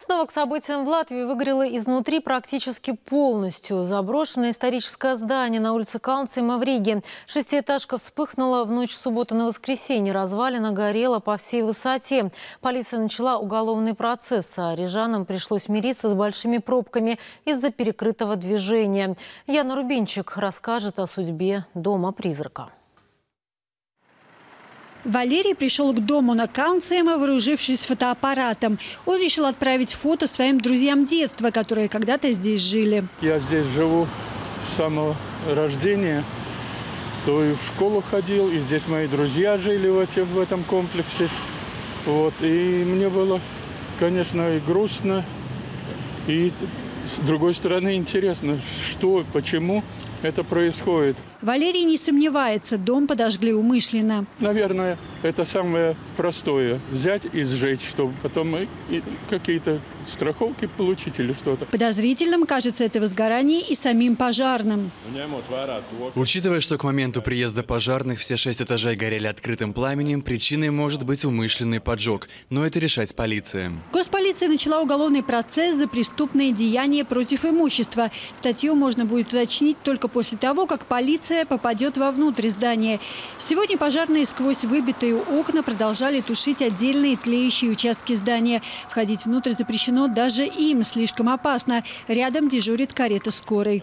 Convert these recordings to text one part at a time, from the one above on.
Снова к событиям в Латвии выгорело изнутри практически полностью. Заброшенное историческое здание на улице Калнца и Мавриги. Шестиэтажка вспыхнула в ночь субботы на воскресенье. Развалина горела по всей высоте. Полиция начала уголовный процесс, а рижанам пришлось мириться с большими пробками из-за перекрытого движения. Яна Рубинчик расскажет о судьбе дома-призрака. Валерий пришел к дому на Каунцема, вооружившись фотоаппаратом. Он решил отправить фото своим друзьям детства, которые когда-то здесь жили. Я здесь живу с самого рождения. То и в школу ходил, и здесь мои друзья жили в, в этом комплексе. Вот. И мне было, конечно, и грустно, и с другой стороны интересно, что, почему это происходит. Валерий не сомневается, дом подожгли умышленно. Наверное, это самое простое. Взять и сжечь, чтобы потом какие-то страховки получить или что-то. Подозрительным кажется это возгорание и самим пожарным. Учитывая, что к моменту приезда пожарных все шесть этажей горели открытым пламенем, причиной может быть умышленный поджог. Но это решать полиция. Госполиция начала уголовный процесс за преступные деяния против имущества. Статью можно будет уточнить только после того, как полиция попадет вовнутрь здания. Сегодня пожарные сквозь выбитые окна продолжали тушить отдельные тлеющие участки здания. Входить внутрь запрещено даже им, слишком опасно. Рядом дежурит карета скорой.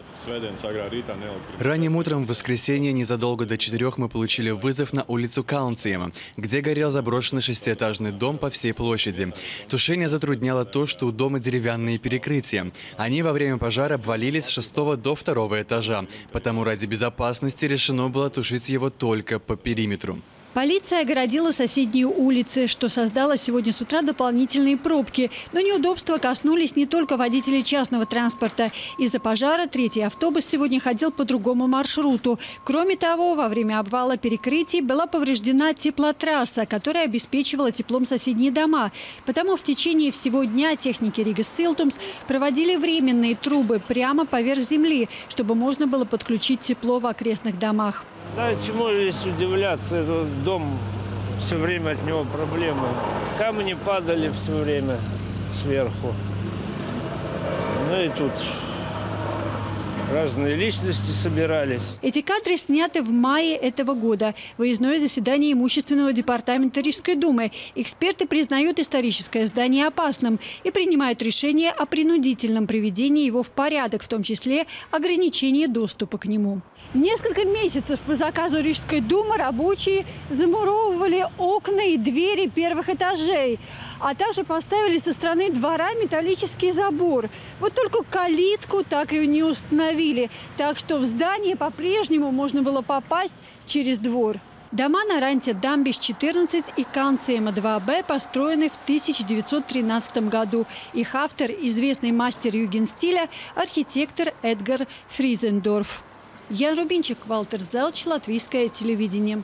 Ранним утром в воскресенье незадолго до четырех мы получили вызов на улицу Каунциема, где горел заброшенный шестиэтажный дом по всей площади. Тушение затрудняло то, что у дома деревянные перекрытия. Они во время пожара обвалились с шестого до второго этажа. Потому ради безопасности решено было тушить его только по периметру. Полиция огородила соседние улицы, что создало сегодня с утра дополнительные пробки. Но неудобства коснулись не только водителей частного транспорта. Из-за пожара третий автобус сегодня ходил по другому маршруту. Кроме того, во время обвала перекрытий была повреждена теплотрасса, которая обеспечивала теплом соседние дома. Потому в течение всего дня техники Рига Силтумс проводили временные трубы прямо поверх земли, чтобы можно было подключить тепло в окрестных домах. Да, чему здесь удивляться, этот дом, все время от него проблемы. Камни падали все время сверху. Ну и тут разные личности собирались. Эти кадры сняты в мае этого года. Выездное заседание имущественного департамента Рижской думы. Эксперты признают историческое здание опасным и принимают решение о принудительном приведении его в порядок, в том числе ограничении доступа к нему. Несколько месяцев по заказу Рижской думы рабочие замуровывали окна и двери первых этажей, а также поставили со стороны двора металлический забор. Вот только калитку так и не установили, так что в здание по-прежнему можно было попасть через двор. Дома на ранте Дамбиш-14 и Канцема 2Б построены в 1913 году. Их автор – известный мастер югенстиля, архитектор Эдгар Фризендорф. Ян Рубинчик, Валтер Зелч, Латвийское телевидение.